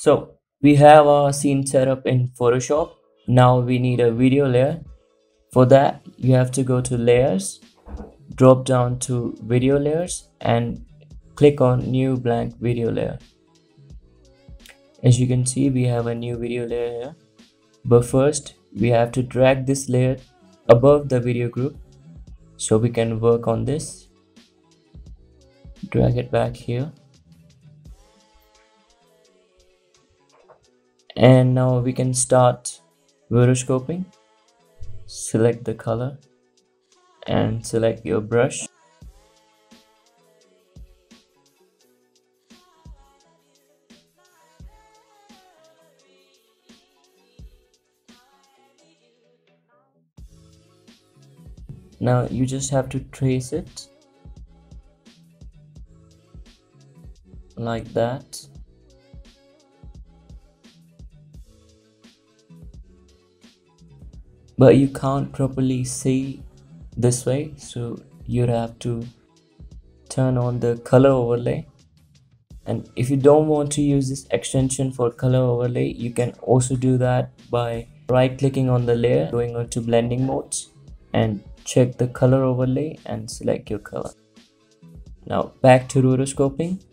So we have our scene set up in Photoshop. Now we need a video layer. For that, you have to go to layers, drop down to video layers and click on new blank video layer. As you can see, we have a new video layer here. But first, we have to drag this layer above the video group so we can work on this. Drag it back here. And now we can start rotoscoping. Select the color and select your brush. now you just have to trace it like that but you can't properly see this way so you'd have to turn on the color overlay. And if you don't want to use this extension for color overlay you can also do that by right clicking on the layer going on to blending modes and check the color overlay and select your color. Now back to rotoscoping.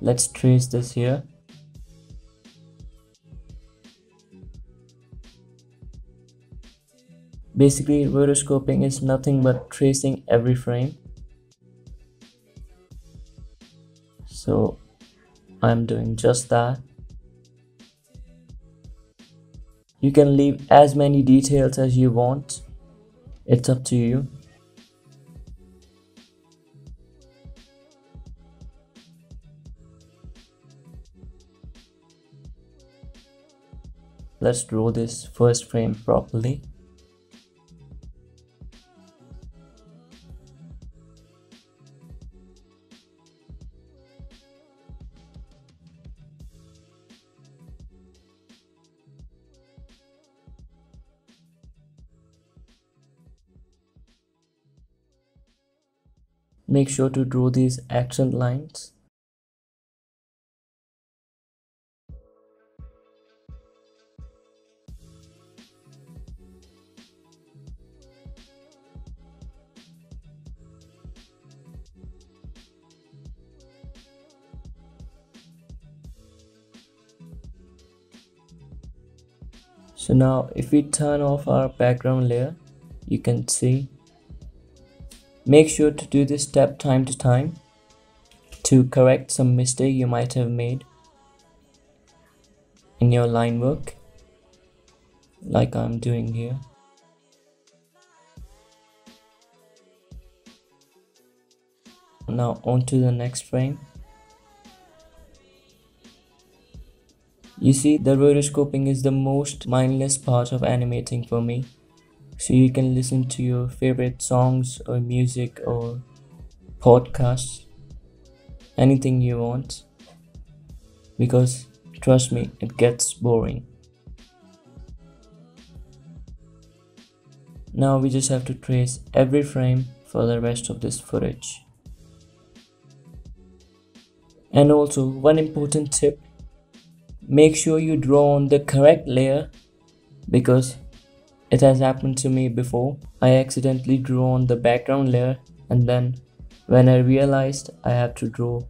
Let's trace this here basically rotoscoping is nothing but tracing every frame so I'm doing just that You can leave as many details as you want. It's up to you. Let's draw this first frame properly. Make sure to draw these accent lines. So now if we turn off our background layer, you can see Make sure to do this step time to time to correct some mistake you might have made in your line work like I'm doing here. Now on to the next frame. You see the rotoscoping is the most mindless part of animating for me so you can listen to your favorite songs or music or podcasts. Anything you want. Because trust me it gets boring. Now we just have to trace every frame for the rest of this footage. And also one important tip. Make sure you draw on the correct layer. Because it has happened to me before. I accidentally drew on the background layer and then when I realized I have to draw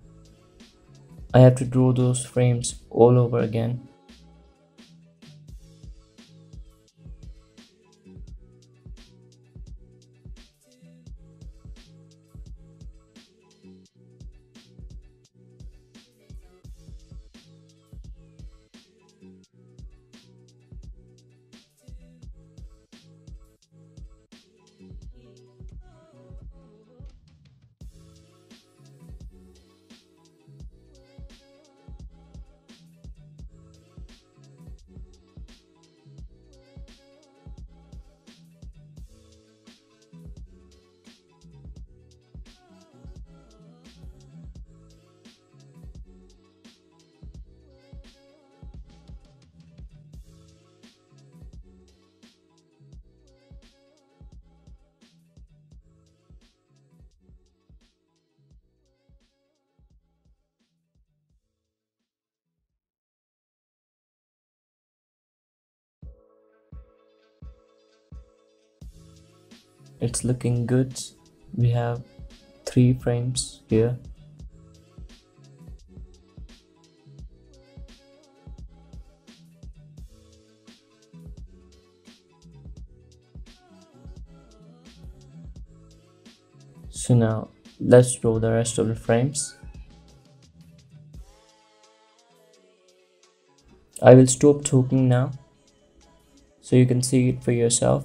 I have to draw those frames all over again. It's looking good. We have three frames here. So now let's draw the rest of the frames. I will stop talking now so you can see it for yourself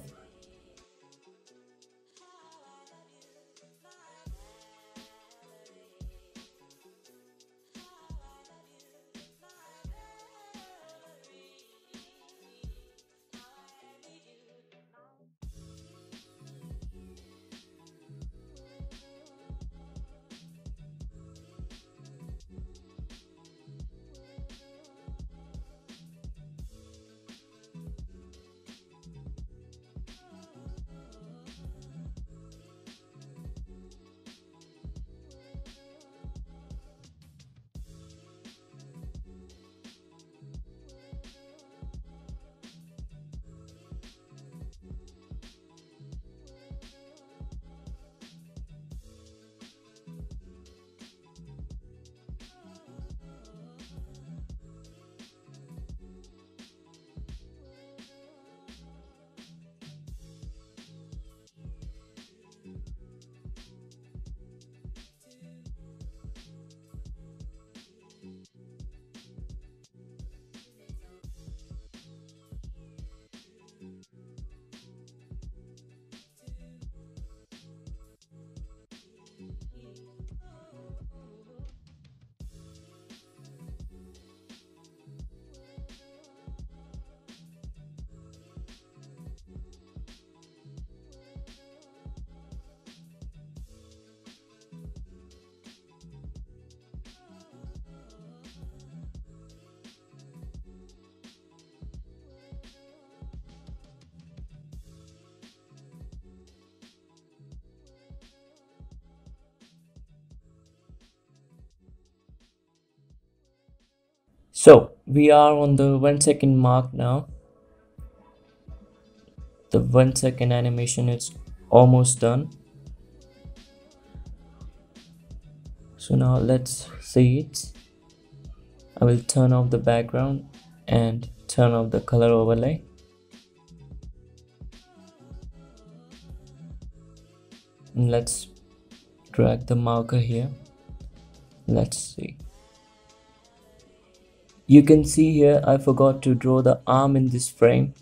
So we are on the one second mark now. The one second animation is almost done. So now let's see it. I will turn off the background and turn off the color overlay. And let's drag the marker here. Let's see. You can see here I forgot to draw the arm in this frame.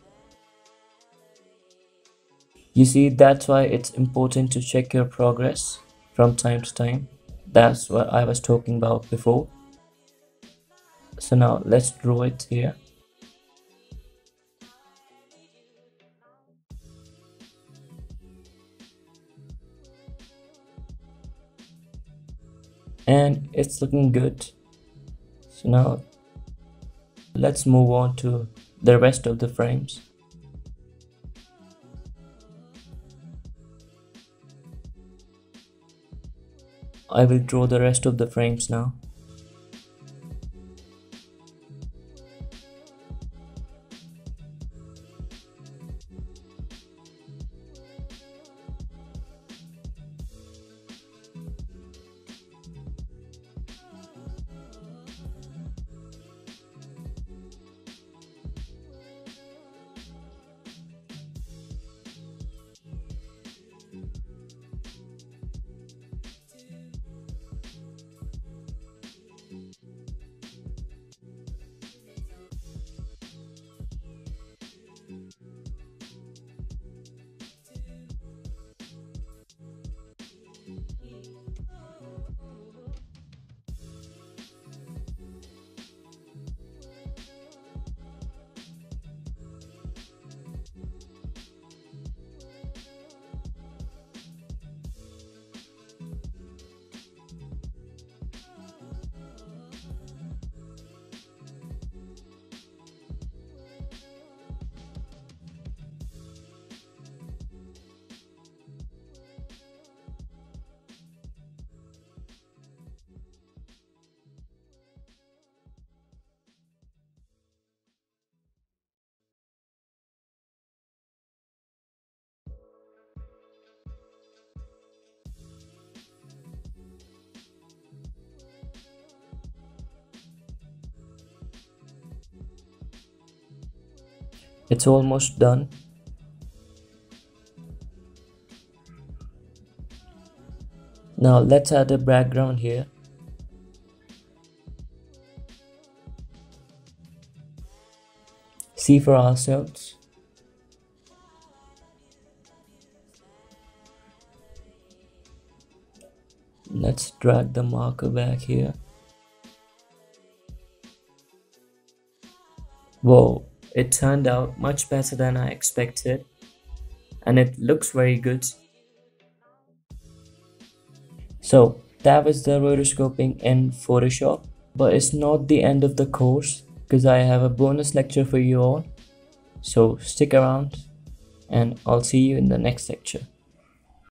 You see that's why it's important to check your progress from time to time. That's what I was talking about before. So now let's draw it here. And it's looking good. So now Let's move on to the rest of the frames. I will draw the rest of the frames now. It's almost done. Now let's add a background here. See for ourselves. Let's drag the marker back here. Whoa it turned out much better than I expected and it looks very good. So that was the rotoscoping in Photoshop but it's not the end of the course because I have a bonus lecture for you all. So stick around and I'll see you in the next lecture